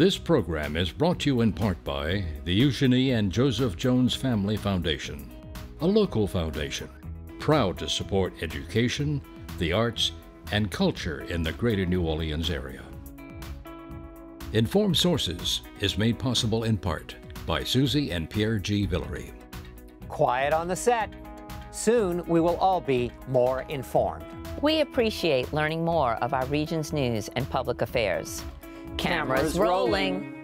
This program is brought to you in part by the Eugenie and Joseph Jones Family Foundation, a local foundation proud to support education, the arts, and culture in the greater New Orleans area. Informed Sources is made possible in part by Susie and Pierre G. Villere. Quiet on the set. Soon we will all be more informed. We appreciate learning more of our region's news and public affairs. Cameras, rolling.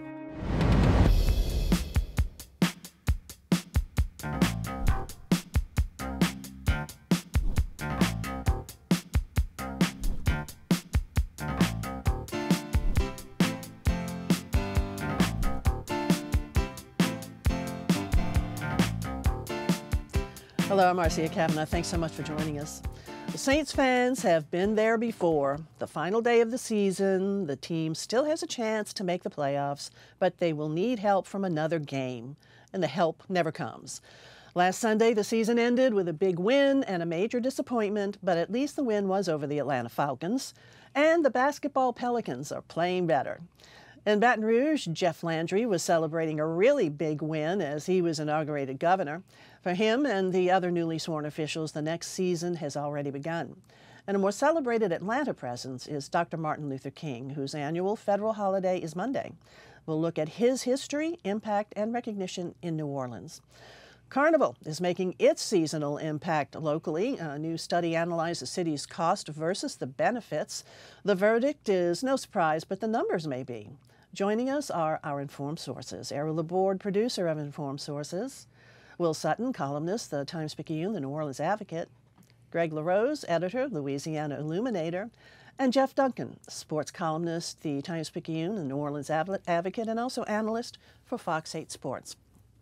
Hello, I'm Marcia Kavanaugh. Thanks so much for joining us. The Saints fans have been there before. The final day of the season, the team still has a chance to make the playoffs, but they will need help from another game, and the help never comes. Last Sunday, the season ended with a big win and a major disappointment, but at least the win was over the Atlanta Falcons, and the basketball Pelicans are playing better. In Baton Rouge, Jeff Landry was celebrating a really big win as he was inaugurated governor. For him and the other newly sworn officials, the next season has already begun. And a more celebrated Atlanta presence is Dr. Martin Luther King, whose annual federal holiday is Monday. We'll look at his history, impact, and recognition in New Orleans. Carnival is making its seasonal impact locally. A new study analyzed the city's cost versus the benefits. The verdict is no surprise, but the numbers may be. Joining us are our Informed Sources. Errol Laborde, producer of Informed Sources. Will Sutton, columnist, the Times Picayune, the New Orleans Advocate. Greg LaRose, editor, Louisiana Illuminator. And Jeff Duncan, sports columnist, the Times Picayune, the New Orleans Advocate, and also analyst for Fox 8 Sports.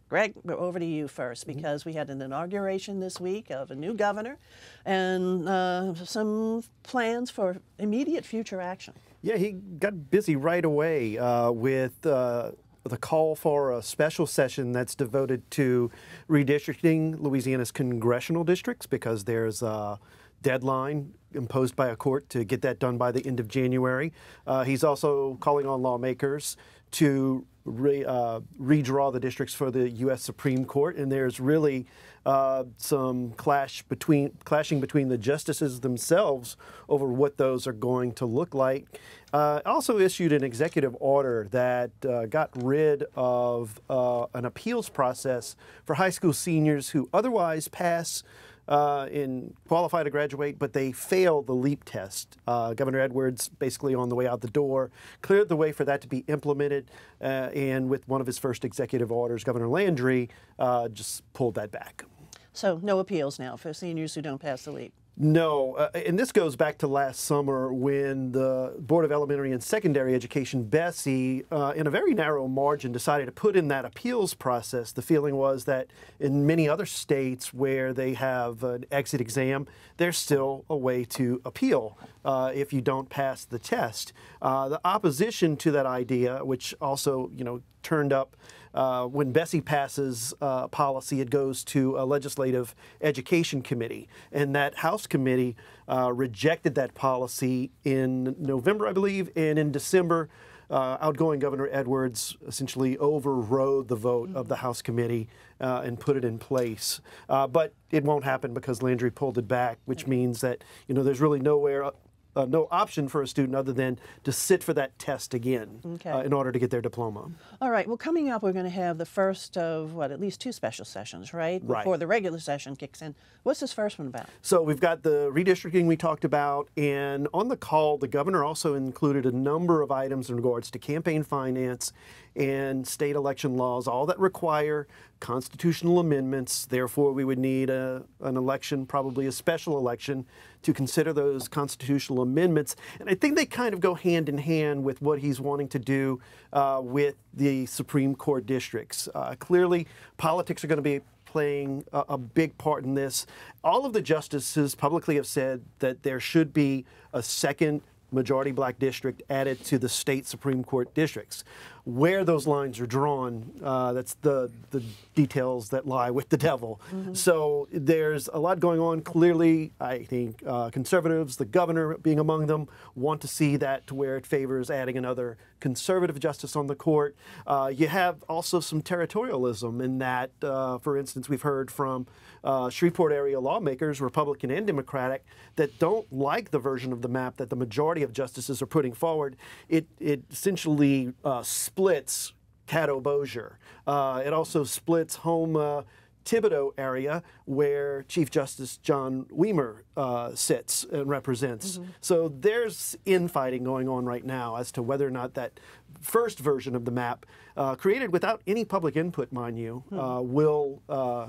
Greg, we're over to you first because we had an inauguration this week of a new governor and uh, some plans for immediate future action. Yeah, he got busy right away uh, with uh, the call for a special session that's devoted to redistricting Louisiana's congressional districts because there's a deadline imposed by a court to get that done by the end of January. Uh, he's also calling on lawmakers to re, uh, redraw the districts for the U.S. Supreme Court, and there's really uh, some clash between clashing between the justices themselves over what those are going to look like. Uh, also issued an executive order that uh, got rid of uh, an appeals process for high school seniors who otherwise pass uh, in qualify to graduate, but they fail the LEAP test. Uh, Governor Edwards, basically on the way out the door, cleared the way for that to be implemented, uh, and with one of his first executive orders, Governor Landry uh, just pulled that back. So no appeals now for seniors who don't pass the LEAP. No, uh, and this goes back to last summer when the Board of Elementary and Secondary Education, BESE, uh, in a very narrow margin, decided to put in that appeals process. The feeling was that in many other states where they have an exit exam, there's still a way to appeal uh, if you don't pass the test. Uh, the opposition to that idea, which also, you know, turned up uh, when BESE passes uh, policy, it goes to a legislative education committee, and that House committee uh, rejected that policy in November, I believe, and in December. Uh, outgoing Governor Edwards essentially overrode the vote of the House committee uh, and put it in place. Uh, but it won't happen because Landry pulled it back, which means that you know there's really nowhere uh, no option for a student other than to sit for that test again okay. uh, in order to get their diploma. All right. Well, coming up, we're going to have the first of what at least two special sessions, right? Right. Before the regular session kicks in. What's this first one about? So we've got the redistricting we talked about, and on the call, the governor also included a number of items in regards to campaign finance and state election laws, all that require constitutional amendments. Therefore, we would need a, an election, probably a special election, to consider those constitutional amendments. And I think they kind of go hand in hand with what he's wanting to do uh, with the Supreme Court districts. Uh, clearly, politics are going to be playing a, a, big part in this. All of the justices publicly have said that there should be a second majority black district added to the state Supreme Court districts. Where those lines are drawn, uh, that's the the details that lie with the devil. So there's a lot going on. Clearly, I think uh, conservatives, the governor being among them, want to see that to where it favors adding another conservative justice on the court. Uh, you have also some territorialism in that, uh, for instance, we've heard from uh, Shreveport area lawmakers, Republican and Democratic, that don't like the version of the map that the majority of justices are putting forward. It, it essentially uh, splits Caddo Bossier. Uh, it also splits Houma. Thibodaux area where Chief Justice John Weimer uh, sits and represents. So there's infighting going on right now as to whether or not that first version of the map, uh, created without any public input, mind you, uh, will uh,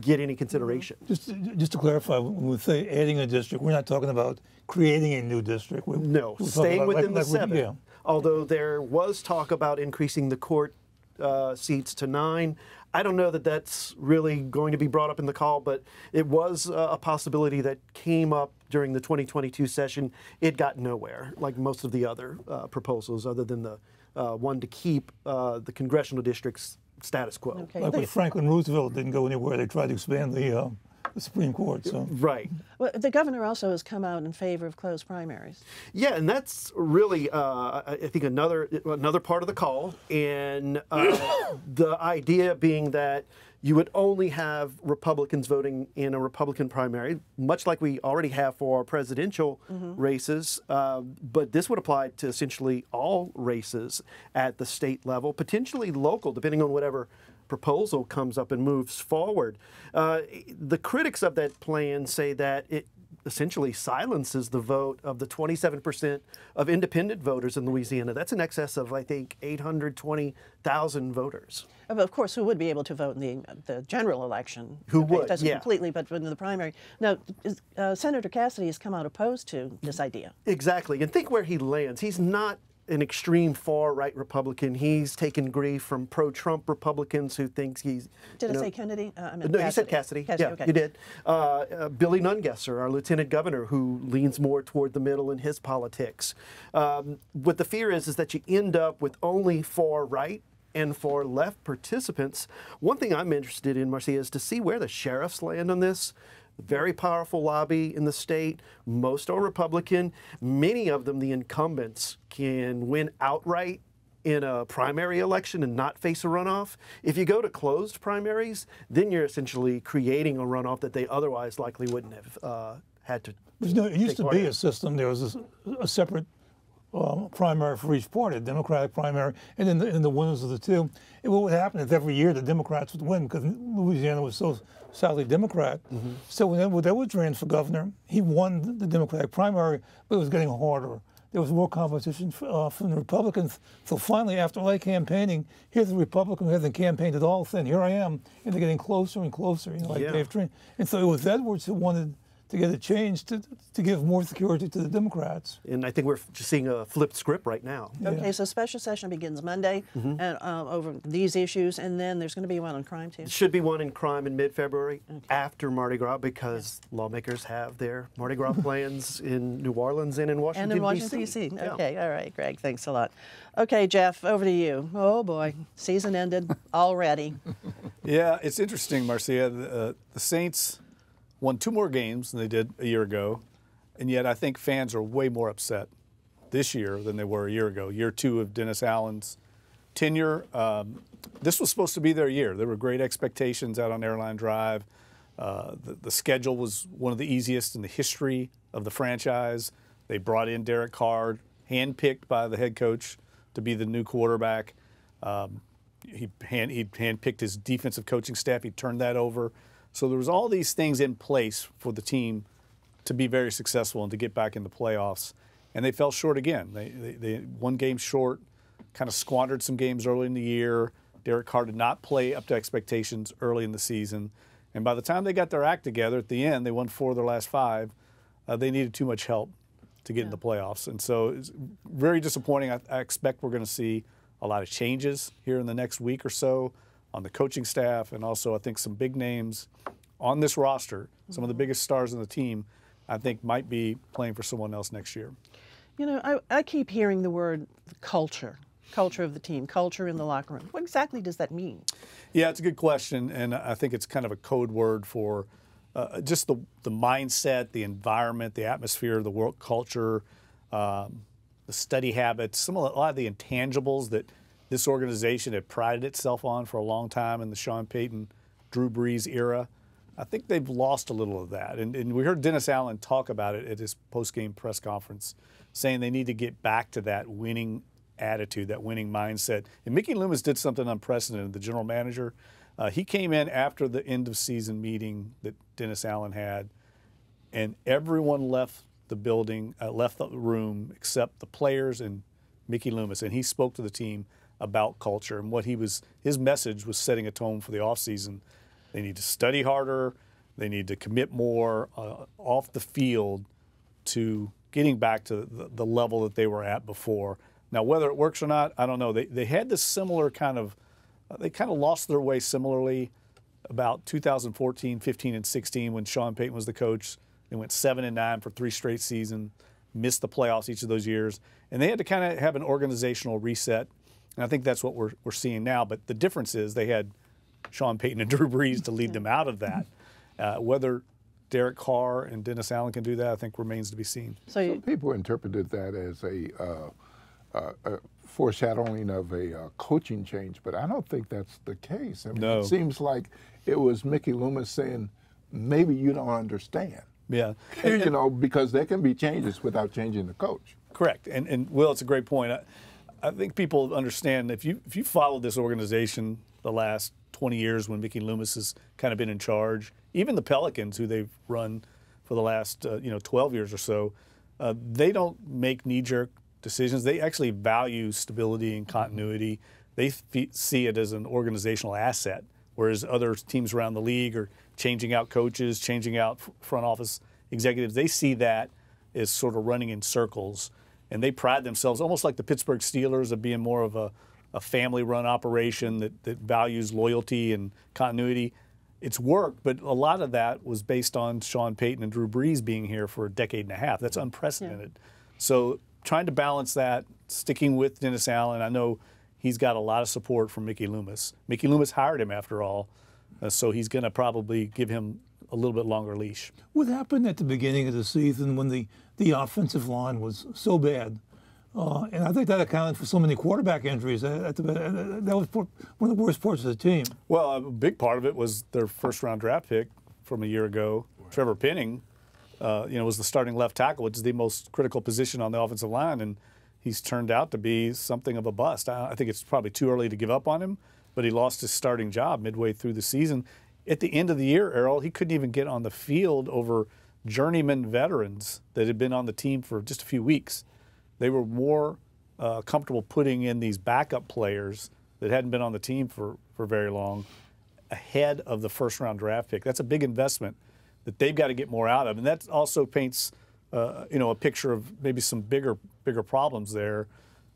get any consideration. Just, just to clarify, when we say adding a district, we're not talking about creating a new district. We're, No, we're staying within like- the like we- seven. yeah. Although there was talk about increasing the court uh, seats to nine. I don't know that that's really going to be brought up in the call, but it was uh, a possibility that came up during the 2022 session. It got nowhere, like most of the other uh, proposals, other than the uh, one to keep uh, the congressional districts status quo. Okay. Like with Franklin Roosevelt didn't go anywhere. They tried to expand the, uh, the Supreme Court. So Right. Well, the governor also has come out in favor of closed primaries. Yeah, and that's really, uh, I I think, another another part of the call, and uh, the idea being that you would only have Republicans voting in a Republican primary, much like we already have for our presidential races. Uh, but this would apply to essentially all races at the state level, potentially local, depending on whatever proposal comes up and moves forward. Uh, the critics of that plan say that it essentially silences the vote of the 27% of independent voters in Louisiana. That's in excess of, I think, 820,000 voters. Of course, who would be able to vote in the, the general election? Who would, Doesn't yeah. completely, but in the primary. Now, uh, Senator Cassidy has come out opposed to this idea. Exactly. And think where he lands. He's not an extreme far right Republican. He's taken grief from pro Trump Republicans who thinks he's. Did I know- say Kennedy? Uh, I meant No, you said Cassidy. Cassidy, yeah, okay. you did. Uh, uh, Billy Nungesser, our lieutenant governor, who leans more toward the middle in his politics. Um, what the fear is, is that you end up with only far right and for left participants. One thing I'm interested in, Marcia, is to see where the sheriffs land on this. Very powerful lobby in the state. Most are Republican. Many of them, the incumbents, can win outright in a primary election and not face a runoff. If you go to closed primaries, then you're essentially creating a runoff that they otherwise likely wouldn't have uh, had to. You know, it used to be in. a system. There was a, a separate um, primary for each party, a Democratic primary, and then the, and the winners of the two. And what would happen is every year the Democrats would win because Louisiana was so sadly Democrat. Mm-hmm. So when Edwin Edwards ran for governor, he won the Democratic primary, but it was getting harder. There was more competition f- uh, from the Republicans. So finally, after all that campaigning, here's the Republican who hasn't campaigned at all. Saying, "Here I am," and they're getting closer and closer. You know, like Yeah. Dave Treen. And so it was Edwards who wanted to get it changed to, to give more security to the Democrats. And I think we're just seeing a flipped script right now. Okay, so special session begins Monday Mm-hmm. and uh, over these issues, and then there's going to be one on crime too. Should be one in crime in mid-February after Mardi Gras because lawmakers have their Mardi Gras plans in New Orleans and in Washington And in Washington D.C. D.C. Yeah. Okay, all right, Greg. Thanks a lot. Okay, Jeff, over to you. Oh boy, season ended already. Yeah, it's interesting, Marcia. The, uh, the Saints won two more games than they did a year ago, and yet I think fans are way more upset this year than they were a year ago. Year two of Dennis Allen's tenure. Um, this was supposed to be their year. There were great expectations out on Airline Drive. Uh, the, the schedule was one of the easiest in the history of the franchise. They brought in Derek Carr, handpicked by the head coach to be the new quarterback. Um, he hand he handpicked his defensive coaching staff. He turned that over. So there was all these things in place for the team to be very successful and to get back in the playoffs. And they fell short again. They, they, they one game short, kind of squandered some games early in the year. Derek Carr did not play up to expectations early in the season. And by the time they got their act together at the end, they won four of their last five. Uh, they needed too much help to get in the playoffs. And so it's very disappointing. I, I expect we're going to see a lot of changes here in the next week or so on the coaching staff and also I think some big names on this roster, some of the biggest stars on the team, I think might be playing for someone else next year. You know, I, I keep hearing the word culture culture of the team, culture in the locker room. What exactly does that mean? Yeah, it's a good question, and I think it's kind of a code word for uh, just the the mindset, the environment, the atmosphere, the work culture, um, the study habits, some of the, a lot of the intangibles that this organization had prided itself on for a long time in the Sean Payton, Drew Brees era. I think they've lost a little of that, and, and we heard Dennis Allen talk about it at his post-game press conference, saying they need to get back to that winning attitude, that winning mindset. And Mickey Loomis did something unprecedented. The general manager, uh, he came in after the end of season meeting that Dennis Allen had, and everyone left the building, uh, left the room except the players and Mickey Loomis, and he spoke to the team about culture and what he was. His message was setting a tone for the offseason. They need to study harder. They need to commit more uh, off the field to getting back to the, the level that they were at before. Now, whether it works or not, I don't know. They, they had this similar kind of, uh, they kind of lost their way similarly about 2014, 15, and 16 when Sean Payton was the coach. They went seven and nine for three straight seasons, missed the playoffs each of those years, and they had to kind of have an organizational reset. And I think that's what we're, we're seeing now. But the difference is they had Sean Payton and Drew Brees to lead them out of that. Uh, whether Derek Carr and Dennis Allen can do that, I think remains to be seen. So, you, People interpreted that as a, uh, uh, a foreshadowing of a uh, coaching change, but I don't think that's the case. I mean, No. it seems like it was Mickey Loomis saying, maybe you don't understand. Yeah. you know, because there can be changes without changing the coach. Correct. And, and Will, it's a great point. I, I think people understand if you if you followed this organization the last 20 years when Mickey Loomis has kind of been in charge, even the Pelicans, who they've run for the last uh, you know 12 years or so, uh, they don't make knee-jerk decisions. They actually value stability and continuity. They f- see it as an organizational asset, whereas other teams around the league are changing out coaches, changing out f- front office executives. They see that as sort of running in circles, and they pride themselves almost like the Pittsburgh Steelers of being more of a, a family-run operation that, that values loyalty and continuity. It's worked, but a lot of that was based on Sean Payton and Drew Brees being here for a decade and a half. That's unprecedented. So trying to balance that, sticking with Dennis Allen. I know he's got a lot of support from Mickey Loomis. Mickey Loomis hired him after all, uh, so he's going to probably give him a little bit longer leash. What happened at the beginning of the season when the, the offensive line was so bad? Uh, and I think that accounted for so many quarterback injuries. At at the, that was one of the worst parts of the team. Well, a big part of it was their first round draft pick from a year ago. Trevor Penning, uh, you know, was the starting left tackle, which is the most critical position on the offensive line, and he's turned out to be something of a bust. I, I think it's probably too early to give up on him, but he lost his starting job midway through the season. At the end of the year, Errol, he couldn't even get on the field over journeyman veterans that had been on the team for just a few weeks. They were more uh, comfortable putting in these backup players that hadn't been on the team for, for very long ahead of the first round draft pick. That's a big investment that they've got to get more out of, and that also paints uh, you know a picture of maybe some bigger bigger problems there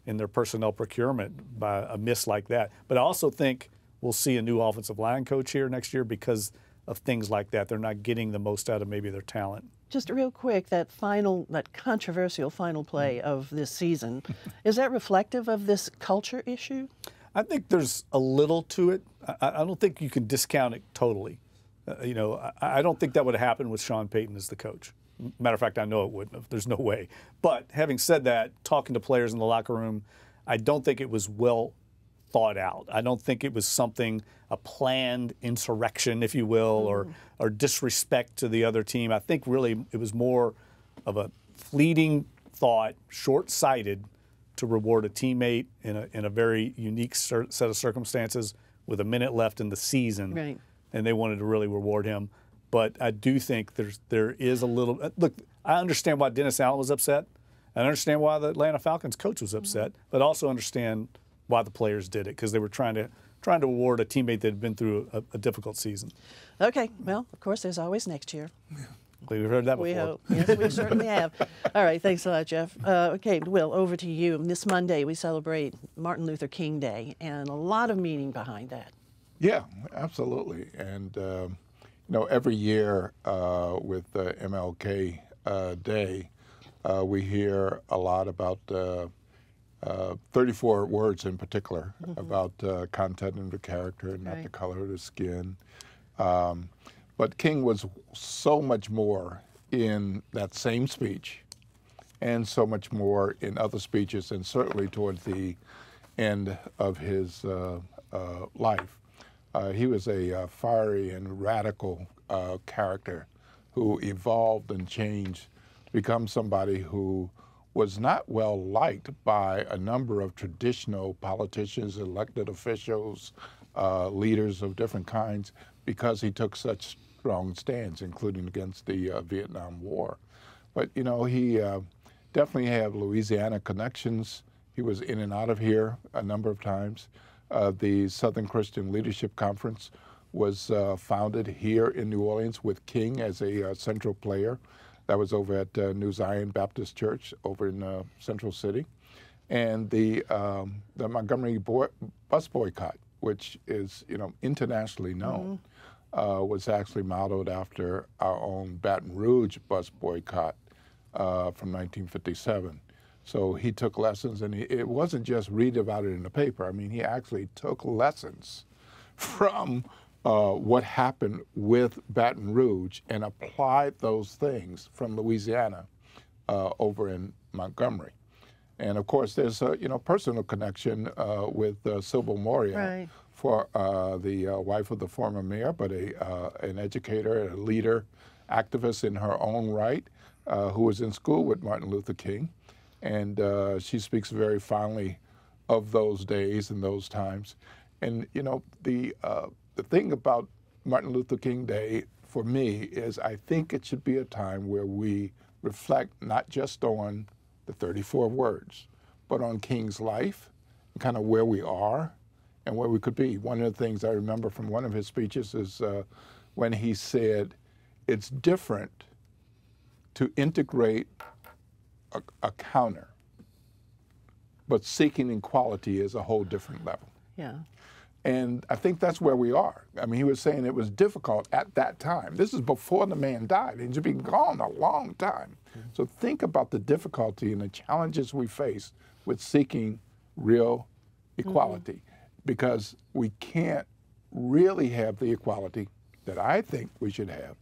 in their personnel procurement by a miss like that. But I also think we'll see a new offensive line coach here next year because of things like that. They're not getting the most out of maybe their talent. just real quick, that final, that controversial final play of this season, is that reflective of this culture issue? I think there's a little to it. I, I don't think you can discount it totally. Uh, you know, I, I don't think that would have happened with Sean Payton as the coach. Matter of fact, I know it wouldn't have. There's no way. But having said that, talking to players in the locker room, I don't think it was well thought out. I don't think it was something a planned insurrection, if you will, or or disrespect to the other team. I think really it was more of a fleeting thought, short-sighted, to reward a teammate in a in a very unique cer- set of circumstances with a minute left in the season, Right. and they wanted to really reward him. But I do think there's there is a little uh, look. I understand why Dennis Allen was upset. I understand why the Atlanta Falcons coach was upset, but also understand why the players did it because they were trying to trying to reward a teammate that had been through a, a difficult season. Okay, well, of course, there's always next year. We've heard that We hope. Yes, we certainly have. All right, thanks a lot, Jeff. Uh, okay, Will, over to you. This Monday, we celebrate Martin Luther King Day, and a lot of meaning behind that. Yeah, absolutely. And, um, you know, every year uh, with uh, MLK uh, Day, uh, we hear a lot about uh, uh, 34 words in particular about uh, content and the character and not the color of the skin. Um, but King was so much more in that same speech and so much more in other speeches, and certainly towards the end of his uh, uh, life. Uh, he was a uh, fiery and radical uh, character who evolved and changed to become somebody who was not well liked by a number of traditional politicians, elected officials, uh, leaders of different kinds, because he took such strong stands, including against the uh, Vietnam War. But you know, he uh, definitely had Louisiana connections. He was in and out of here a number of times. Uh, the Southern Christian Leadership Conference was uh, founded here in New Orleans with King as a uh, central player. That was over at uh, New Zion Baptist Church over in uh, Central City. And the, um, the Montgomery boy, bus boycott, which is you know internationally known, uh, was actually modeled after our own Baton Rouge bus boycott uh, from 1957. So he took lessons, and he, it wasn't just read about it in the paper. I mean, he actually took lessons from uh, what happened with Baton Rouge and applied those things from Louisiana uh, over in Montgomery. And of course, there's a you know personal connection uh, with uh, Sybil Morial Right. for uh, the uh, wife of the former mayor, but a uh, an educator, a leader, activist in her own right, uh, who was in school with Martin Luther King, and uh, she speaks very fondly of those days and those times. And you know the uh, the thing about Martin Luther King Day for me is I think it should be a time where we reflect not just on the 34 words, but on King's life, and kind of where we are and where we could be. One of the things I remember from one of his speeches is uh, when he said, It's different to integrate a, a counter, but seeking equality is a whole different level. Yeah. And I think that's where we are. I mean, he was saying it was difficult at that time. This is before the man died. He's been gone a long time. So think about the difficulty and the challenges we face with seeking real equality because we can't really have the equality that I think we should have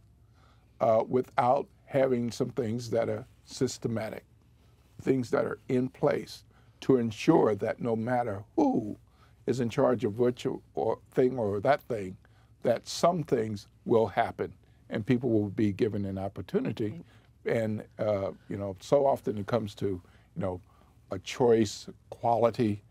uh, without having some things that are systematic, things that are in place to ensure that no matter who is in charge of which or thing or that thing, that some things will happen and people will be given an opportunity. And uh, you know, so often it comes to you know a choice, quality.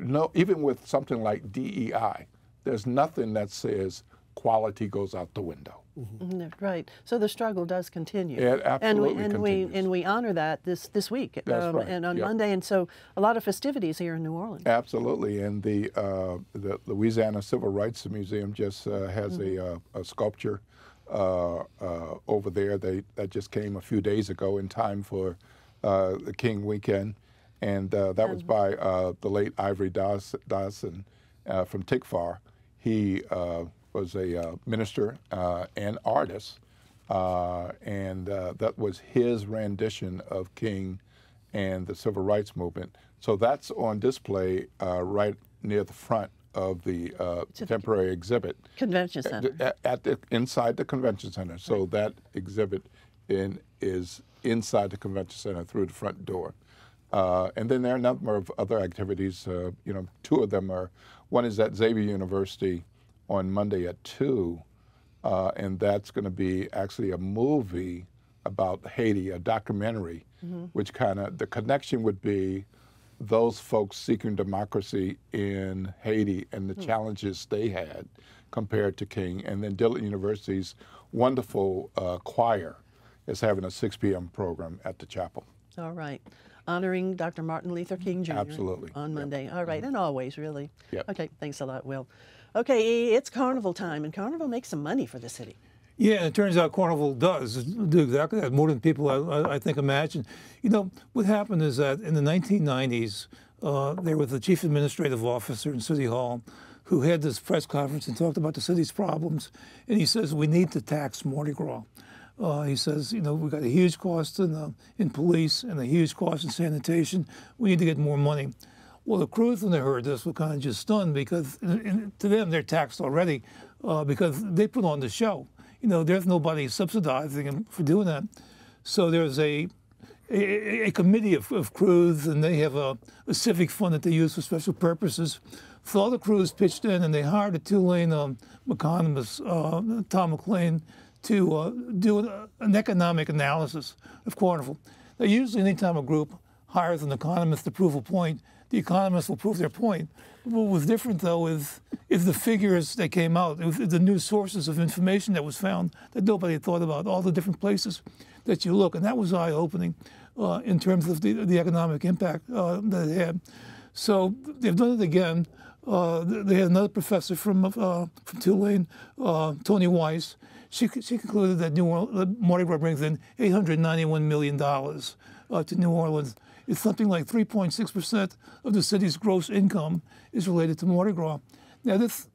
No, even with something like DEI, there's nothing that says quality goes out the window. Mhm, Right. So the struggle does continue. It and we, absolutely and we and we honor that this this week um, right, and on yep. Monday, and so a lot of festivities here in New Orleans. Absolutely, and the uh, the Louisiana Civil Rights Museum just uh, has a, uh, a sculpture uh, uh, over there. They that just came a few days ago in time for uh, the King weekend, and uh, that was by uh, the late Ivory Daws- Dawson uh, from Tikvar. He uh, was a uh, minister uh, and artist, uh, and uh, that was his rendition of King and the civil rights movement. So that's on display uh, right near the front of the uh, temporary exhibit Convention Center. at, at the, inside the convention center. So that exhibit in, is inside the convention center through the front door. Uh, and then there are a number of other activities. Uh, you know, two of them are one is at Xavier University on Monday at two, uh, and that's going to be actually a movie about Haiti, a documentary, which kind of the connection would be those folks seeking democracy in Haiti and the challenges they had compared to King. And then Dillard University's wonderful uh, choir is having a 6 p.m. program at the chapel. All right. Honoring Dr. Martin Luther King Jr. Absolutely. On Yep. Monday. All right, and always, really. Yep. Okay, thanks a lot, Will. Okay, it's carnival time, and carnival makes some money for the city. Yeah, it turns out Carnival does do exactly that, more than people I, I, think imagine. You know, what happened is that in the 1990s, uh, there was a chief administrative officer in City Hall who had this press conference and talked about the city's problems, and he says we need to tax Mardi Gras. Uh, he says, you know, we've got a huge cost in, uh, in police and a huge cost in sanitation. We need to get more money. Well, the crews, when they heard this, were kind of just stunned because to them, they're taxed already uh, because they put on the show. You know, there's nobody subsidizing them for doing that. So there's a a, a committee of, of, crews, and they have a, a, civic fund that they use for special purposes. So all the crews pitched in, and they hired a Tulane um, economist, uh, Tom McLean, to uh, do an, an, economic analysis of Carnival. Now, usually, anytime a group hires an economist to prove a point, the economists will prove their point. What was different, though, is, is the figures that came out, the new sources of information that was found that nobody had thought about, all the different places that you look. And that was eye opening uh, in terms of the, the economic impact uh, that it had. So they've done it again. Uh, they had another professor from, uh, from Tulane, uh, Toni Weiss. She, she concluded that New Orleans, Mardi Gras brings in $891 million uh, to New Orleans it's something like 3.6% of the city's gross income is related to Mardi Gras. Now, this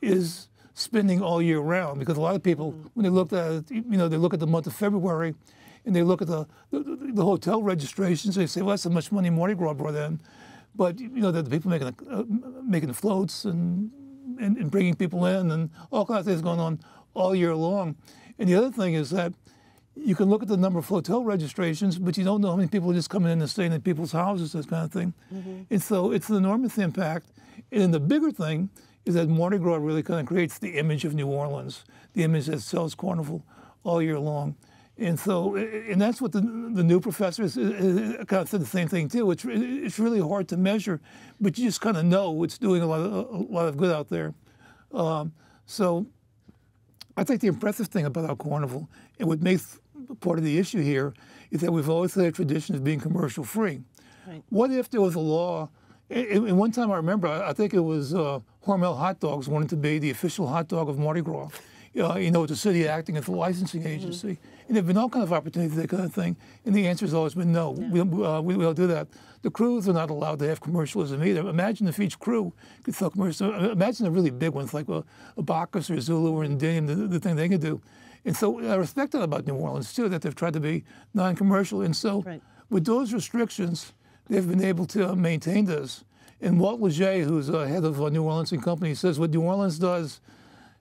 is spending all year round because a lot of people, mm-hmm. when they look at it, you know, they look at the month of February and they look at the, the, the hotel registrations, they say, well, that's how much money Mardi Gras brought in. But, you know, that the people making, uh, making floats and, and, and bringing people in and all kinds of things going on all year long. And the other thing is that you can look at the number of hotel registrations, but you don't know how many people are just coming in and staying in people's houses, this kind of thing. Mm-hmm. And so it's an enormous impact. And then the bigger thing is that Mardi Gras really kind of creates the image of New Orleans, the image that sells Carnival all year long. And so, and that's what the, the new professors kind of said the same thing too. It's, it's really hard to measure, but you just kind of know it's doing a lot of, a lot of good out there. Um, so I think the impressive thing about our carnival and what makes part of the issue here is that we've always had a tradition of being commercial free. Right. What if there was a law? And one time I remember, I think it was uh, Hormel Hot Dogs wanted to be the official hot dog of Mardi Gras. Uh, you know, the city acting as a licensing mm-hmm. agency. Mm-hmm. And there have been all kinds of opportunities for that kind of thing. And the answer has always been no, no. We, uh, we, we, don't do that. The crews are not allowed to have commercialism either. Imagine if each crew could sell commercial. Imagine the really big ones like a, a Bacchus or Zulu or Endymion, the, the thing they could do. And so I respect that about New Orleans too, that they've tried to be non-commercial. And so right. with those restrictions, they've been able to maintain this. And Walt Leger, who's uh, head of uh, New Orleans and Company, says what New Orleans does,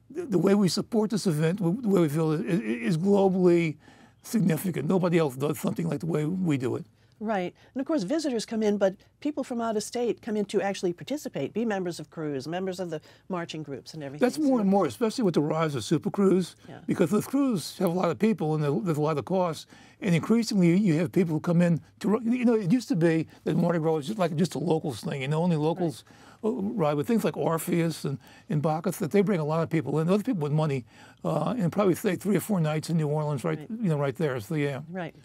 the way we support this event, the way we feel it, is globally significant. Nobody else does something like the way we do it. Right. And of course, visitors come in, but people from out of state come in to actually participate, be members of crews, members of the marching groups and everything. That's more and more, especially with the rise of super crews, yeah. because the crews have a lot of people and there's a lot of costs. And increasingly, you have people who come in to, you know, it used to be that Mardi Gras was just like just a locals thing, you know, only locals right. ride with things like Orpheus and, and Bacchus, that they bring a lot of people in, other people with money, uh, and probably stay three or four nights in New Orleans, right, right. you know, right there. So, yeah. Right.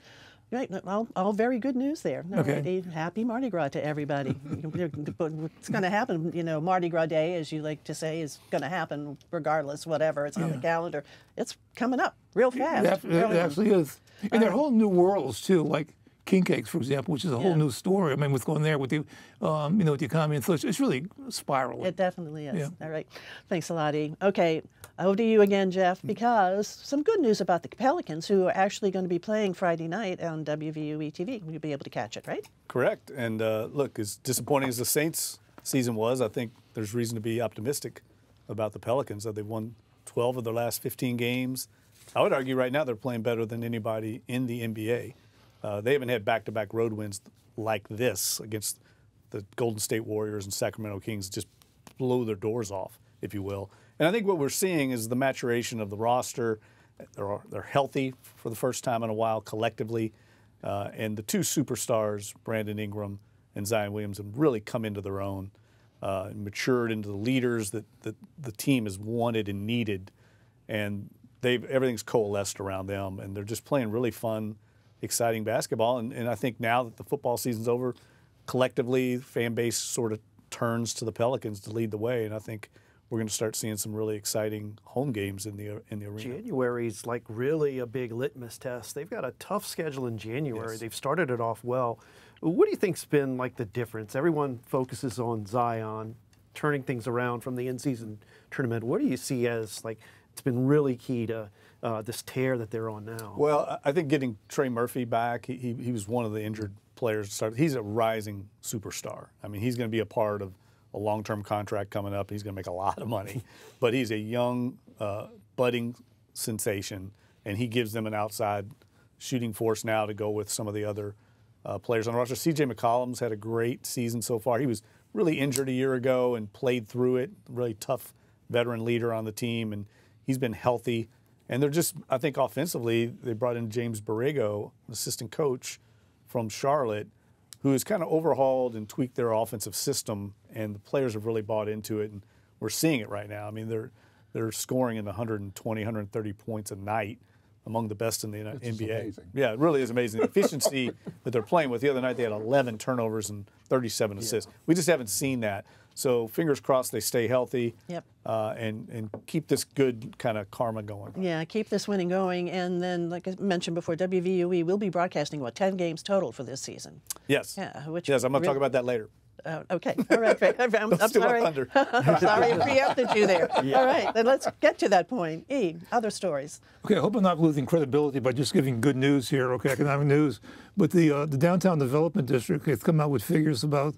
Right, all, all very good news there. Okay. Happy Mardi Gras to everybody. What's going to happen, you know, Mardi Gras Day, as you like to say, is going to happen regardless, whatever. It's on yeah. the calendar. It's coming up real fast. It, it actually is. And uh, there are whole new worlds, too, like king cakes, for example, which is a whole yeah. new story. I mean, what's going on there with the, um, you know, with the economy and so it's, it's really spiraling. It definitely is. Yeah. All right. Thanks a lot, E. Okay, over to you again, Jeff, mm. because some good news about the Pelicans, who are actually going to be playing Friday night on WVUE TV. You'll be able to catch it, right? Correct. And uh, look, as disappointing as the Saints season was, I think there's reason to be optimistic about the Pelicans. That they've won 12 of their last 15 games. I would argue right now they're playing better than anybody in the NBA. Uh, they haven't had back-to-back road wins like this against the Golden State Warriors and Sacramento Kings. Just blow their doors off, if you will. And I think what we're seeing is the maturation of the roster. They're, they're healthy for the first time in a while collectively. Uh, and the two superstars, Brandon Ingram and Zion Williamson, have really come into their own, uh, matured into the leaders that, that the team has wanted and needed. And they've everything's coalesced around them, and they're just playing really fun exciting basketball. And, and I think now that the football season's over, collectively, fan base sort of turns to the Pelicans to lead the way. And I think we're going to start seeing some really exciting home games in the in the arena. January's like really a big litmus test. They've got a tough schedule in January. Yes. They've started it off well. What do you think's been like the difference? Everyone focuses on Zion turning things around from the in-season tournament. What do you see as like it's been really key to uh, this tear that they're on now. Well, I think getting Trey Murphy back, he, he, he was one of the injured players. to start. He's a rising superstar. I mean, he's going to be a part of a long-term contract coming up. He's going to make a lot of money, but he's a young, uh, budding sensation, and he gives them an outside shooting force now to go with some of the other uh, players on the roster. C.J. McCollum's had a great season so far. He was really injured a year ago and played through it. Really tough veteran leader on the team, and he's been healthy. And they're just, I think, offensively, they brought in James Borrego, assistant coach from Charlotte, who has kind of overhauled and tweaked their offensive system, and the players have really bought into it, and we're seeing it right now. I mean, they're they're scoring in the 120, 130 points a night, among the best in the Which is NBA. amazing. Yeah, it really is amazing. The efficiency that they're playing with. The other night they had 11 turnovers and 37 assists. We just haven't seen that. So fingers crossed they stay healthy. Yep. Uh, and and keep this good kind of karma going. Yeah, keep this winning going. And then, like I mentioned before, WVUE will be broadcasting, what, 10 games total for this season? Yes. Yeah, which yes, I'm going to talk about that later. Uh, okay, all right. great. I'm, I'm Don't steal sorry. thunder. I'm sorry I preempted you there. All right, then let's get to that point. E, other stories. Okay, I hope I'm not losing credibility by just giving good news here, okay, economic news. But the uh, the downtown development district has come out with figures about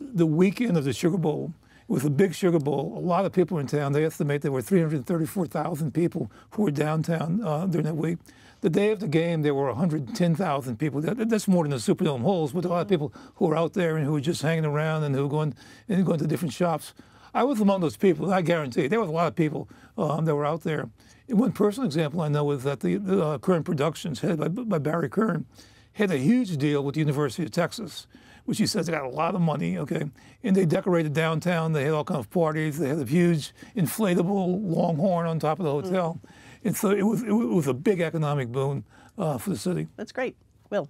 the weekend of the Sugar Bowl. With the big Sugar Bowl, a lot of people in town. They estimate there were 334,000 people who were downtown uh, during that week. The day of the game, there were 110,000 people. That, that's more than the Superdome holds, but a lot of people who were out there and who were just hanging around and who were going and going to different shops. I was among those people. I guarantee you, there was a lot of people um, that were out there. And one personal example I know is that the, the uh, Kern Productions, headed by, by Barry Kern, had a huge deal with the University of Texas, which he says they got a lot of money, okay? And they decorated downtown. They had all kinds of parties. They had a huge inflatable Longhorn on top of the hotel. And so it was, it was a big economic boon uh, for the city. That's great. Will.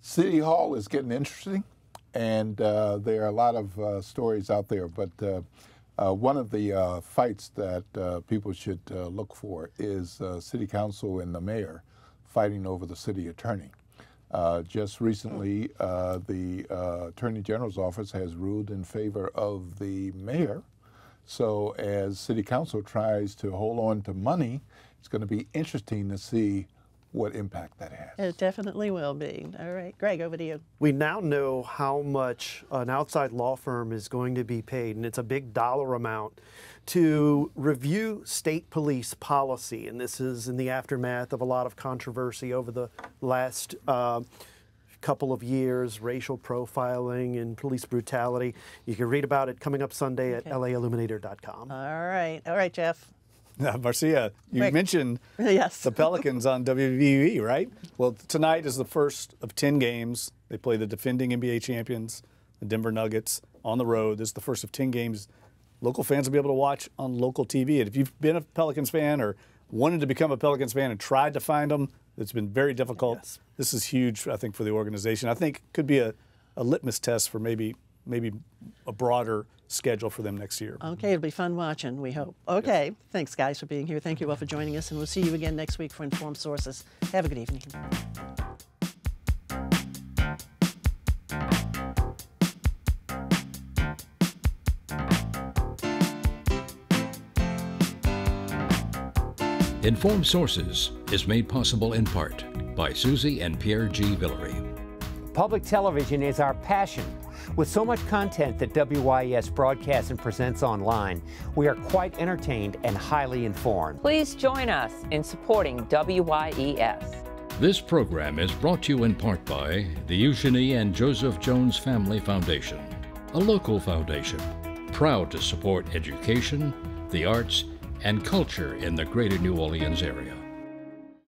City Hall is getting interesting, and uh, there are a lot of uh, stories out there. But uh, uh, one of the uh, fights that uh, people should uh, look for is uh, City Council and the mayor fighting over the city attorney. Uh, just recently, uh, the uh, Attorney General's office has ruled in favor of the mayor. So, as City Council tries to hold on to money, it's going to be interesting to see what impact that has. It definitely will be. All right, Greg, over to you. We now know how much an outside law firm is going to be paid, and it's a big dollar amount to review state police policy. And this is in the aftermath of a lot of controversy over the last uh, couple of years racial profiling and police brutality. You can read about it coming up Sunday at lailluminator.com. All right, all right, Jeff. Now, Marcia, you Rick. mentioned Yes. the Pelicans on WVUE, right? Well, tonight is the first of 10 games. They play the defending NBA champions, the Denver Nuggets, on the road. This is the first of 10 games local fans will be able to watch on local TV. And if you've been a Pelicans fan or wanted to become a Pelicans fan and tried to find them, it's been very difficult. Yes. This is huge, I think, for the organization. I think could be a, a litmus test for maybe maybe a broader schedule for them next year. Okay, it'll be fun watching, we hope. Okay, thanks, guys, for being here. Thank you all for joining us, and we'll see you again next week for Informed Sources. Have a good evening. Informed Sources is made possible in part by Susie and Pierre G. Villere. Public television is our passion. With so much content that WYES broadcasts and presents online, we are quite entertained and highly informed. Please join us in supporting WYES. This program is brought to you in part by the Eugenie and Joseph Jones Family Foundation, a local foundation proud to support education, the arts, and culture in the greater New Orleans area.